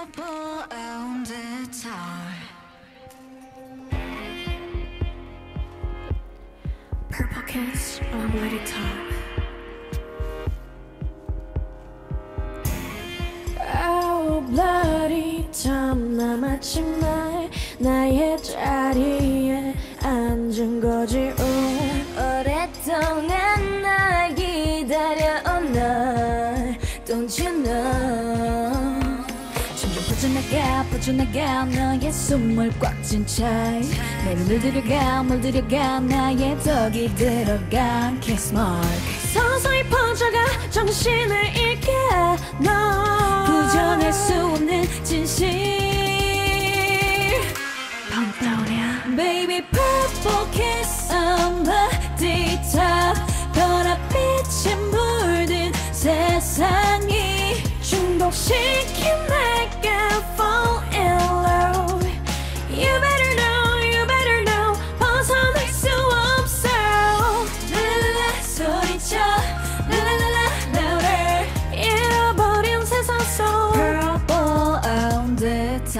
Purple on the tower. Purple kiss on bloody top. Oh, bloody 참 남았지만 나의 자리에 앉은 거지 오. 오랫동안 날 기다려온 널 Don't you know 퍼져나가 퍼져나가 너의 숨을 꽉 쥔 차이 내 눈을 들여가 물들여가 나의 덕이 들어간 kiss mark. 서서히 퍼져가 정신을 잃게 너. 부정할 수 없는 진실. 펑떠오냐 Baby purple kiss on the D-top 보랏빛에 물든 세상이 중독시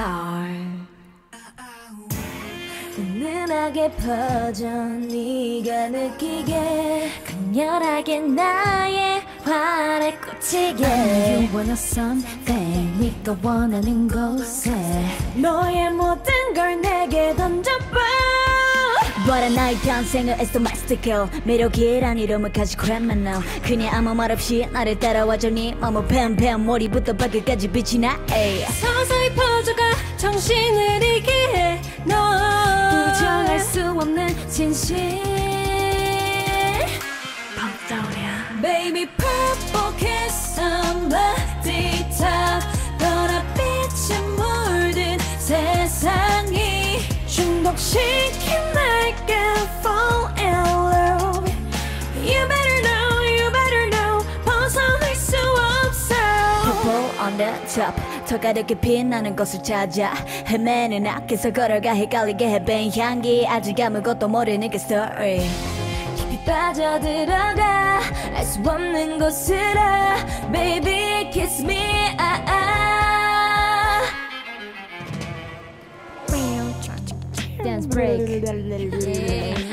dark 은은하게 퍼져 네가 느끼게 강렬하게 나의 활에 꽂히게. You want something 네가 원하는 곳에. 너의 모든 걸 내게 던져 봐 But 나의 평생을 it's the mystical 매력이란 이름을 가지고 했만 now 그냥 아무 말 없이 나를 따라와줘 네 마음을 뱀뱀 머리부터 발끝까지 빛이 나 에이. 서서히 퍼져가 정신을 잃게 해너. 부정할 수 없는 진실. 펑떠오냐 Baby purple kiss Top 더 가렵게 빛나는 곳을 찾아 헤매는 앞에서 걸어가 헷갈리게 해변 향기 아직 아무것도 모르는 그 story 깊이 빠져들어가 알 수 없는 곳으로 Baby kiss me ah, ah. Dance break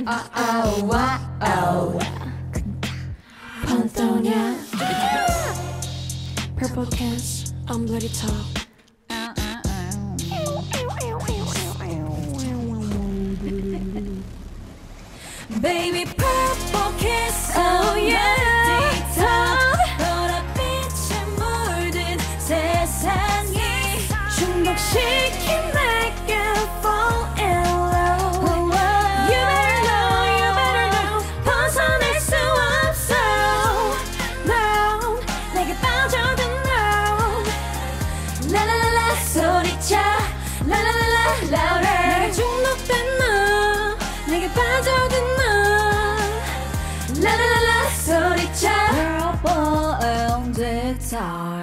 Oh, oh, wow. Pantonia Purple kiss on bloody top Baby guitar.